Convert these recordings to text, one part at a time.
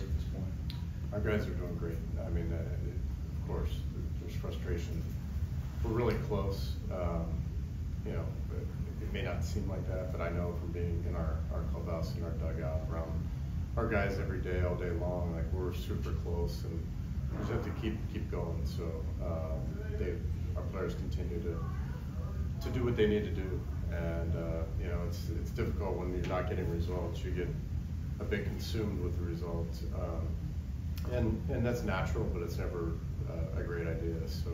at this point? Our guys are doing great. I mean, uh, of course, there's frustration. We're really close. Um, you know, it, it may not seem like that, but I know from being in our, our clubhouse and our dugout around our guys every day, all day long, like we're super close and we just have to keep keep going. So uh, they, our players continue to to do what they need to do, and uh, you know, it's it's difficult when you're not getting results. You get a bit consumed with the results. Um, and, and that's natural, but it's never uh, a great idea. So,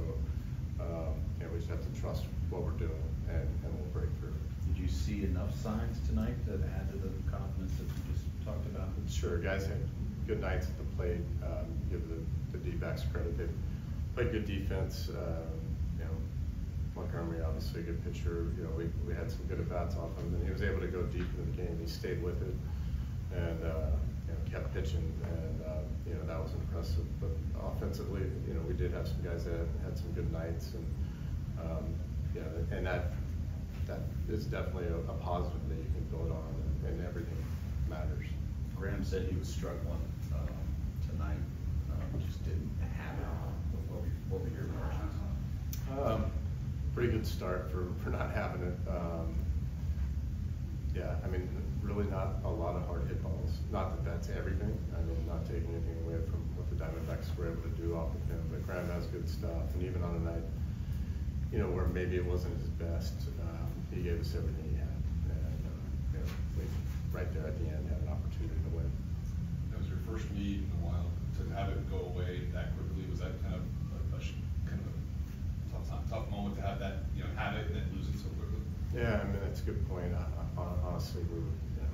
um, you know, we just have to trust what we're doing and, and we'll break through. Did you see enough signs tonight that add to the confidence that you just talked about? Sure, guys had good nights at the plate. Um, give the, the D-backs credit. They played good defense. Um, you know, Montgomery obviously a good pitcher. You know, we, we had some good at-bats off him and he was able to go deep into the game. He stayed with it and, uh, you know, kept pitching and, uh, you know, that was impressive. But offensively, you know, we did have some guys that had some good nights, and um, know, and that that is definitely a, a positive that you can build on, and, and everything matters. Graham said he was struggling um, tonight, um, just didn't have it. What were, what were your impressions? Um, pretty good start for, for not having it. Um, yeah, I mean, really not a lot of hard hit balls. Not that that's everything. I mean, not taking anything away from what the Diamondbacks were able to do off of him, but Graham has good stuff. And even on a night, you know, where maybe it wasn't his best, um, he gave us everything he had. And, uh, you know, we, right there at the end, had an opportunity to win. That was your first lead in a while. To have it go away that quickly, was that kind of a, a kind of a tough, tough moment to have that, you know, have it and then lose it so quickly? Yeah, I mean, that's a good point. I, I, honestly, we were, you know,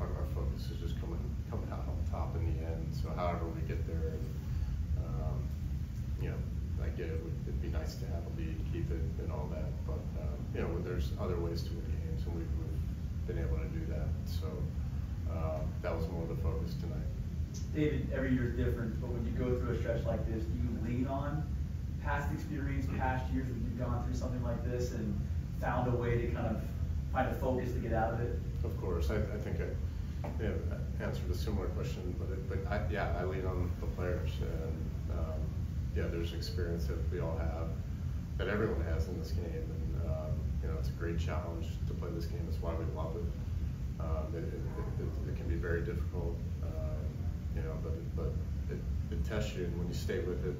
our, our focus is just coming, coming out on top in the end. So however we get there, and, um, you know, I get it. It'd be nice to have a lead, keep it, and all that. But um, you know, there's other ways to win games, and we've, we've been able to do that. So uh, that was more of the focus tonight. David, every year is different, but when you go through a stretch like this, do you lean on past experience, past years when you've gone through something like this and found a way to kind of find a focus to get out of it? Of course, I, I think I answered a similar question, but it, but I, yeah, I lean on the players, and um, yeah, there's experience that we all have, that everyone has in this game, and um, you know, it's a great challenge to play this game. That's why we love it. Um, it, it, it, it can be very difficult, um, you know, but but it, it tests you, and when you stay with it,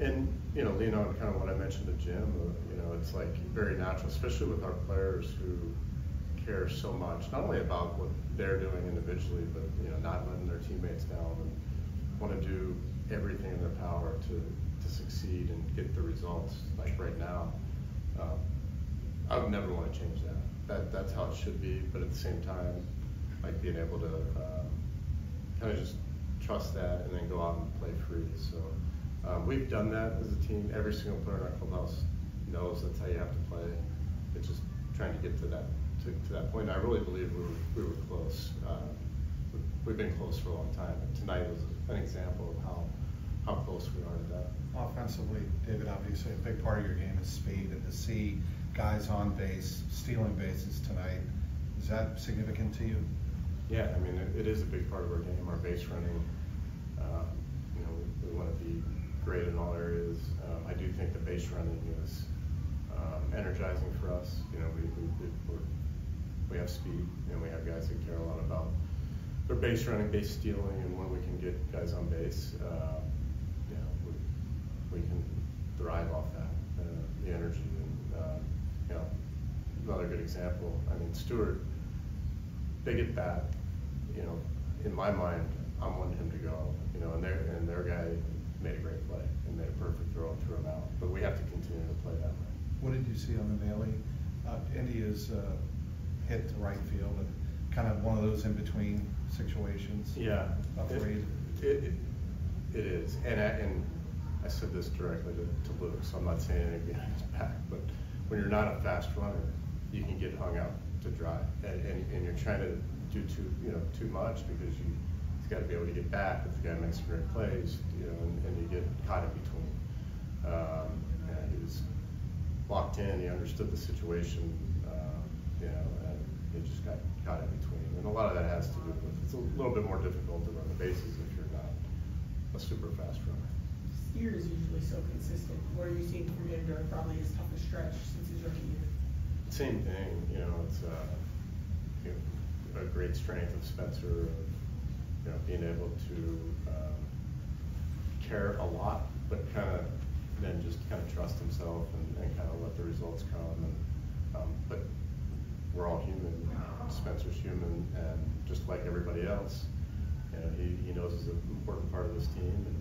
and you know, lean on kind of what I mentioned to Jim. uh, You know, it's like very natural, especially with our players who care so much, not only about what they're doing individually, but you know, not letting their teammates down and want to do everything in their power to to succeed and get the results. Like right now, um, I would never want to change that. That that's how it should be. But at the same time, like being able to um, kind of just trust that and then go out and play free. So. Um, we've done that as a team. Every single player in our clubhouse knows that's how you have to play. It's just trying to get to that to, to that point. I really believe we were, we were close. Uh, we've been close for a long time. And tonight was an example of how how close we are to that. Offensively, David, obviously a big part of your game is speed, and to see guys on base stealing bases tonight, is that significant to you? Yeah, I mean it, it is a big part of our game. Our base running. Um, you know, we, we want to be great in all areas. Um, I do think the base running is um, energizing for us. You know, we, we, we, have speed and we have guys that care a lot about their base running, base stealing, and when we can get guys on base, uh, you know, we, we can thrive off that, uh, the energy. And, uh, you know, another good example, I mean, Stuart, big at bat, you know, in my mind, I'm wanting him to go, you know, and their, and their guy made a great play and made a perfect throw and threw him out. But we have to continue to play that way. What did you see on the Maile? Uh, India's uh, hit to right field, and kind of one of those in between situations. Yeah, Afraid. It, it, it is, and I, and I said this directly to, to Luke, so I'm not saying anything behind his back, but when you're not a fast runner, you can get hung out to dry, and, and, and you're trying to do too, you know, too much because you, got to be able to get back. If the guy makes some great plays, you know, and, and you get caught in between. Um, and he was locked in. He understood the situation, uh, you know, and he just got caught in between. And a lot of that has to do with it's a little bit more difficult to run the base paces if you're not a super fast runner. Steer is usually so consistent. What are you seeing from him during probably his toughest stretch since his rookie year? Same thing, you know, it's, uh, you know, a great strength of Spencer, of, you know, being able to, um, care a lot, but kind of, then just kind of trust himself and, and kind of let the results come and, um, but we're all human, Spencer's human, and just like everybody else, you know, he, he knows he's an important part of this team and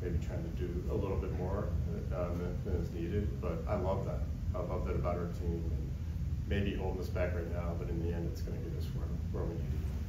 maybe trying to do a little bit more, um, than, is needed, but I love that. I love that about our team, and maybe holding us back right now, but in the end, it's gonna get us where, where we need to be.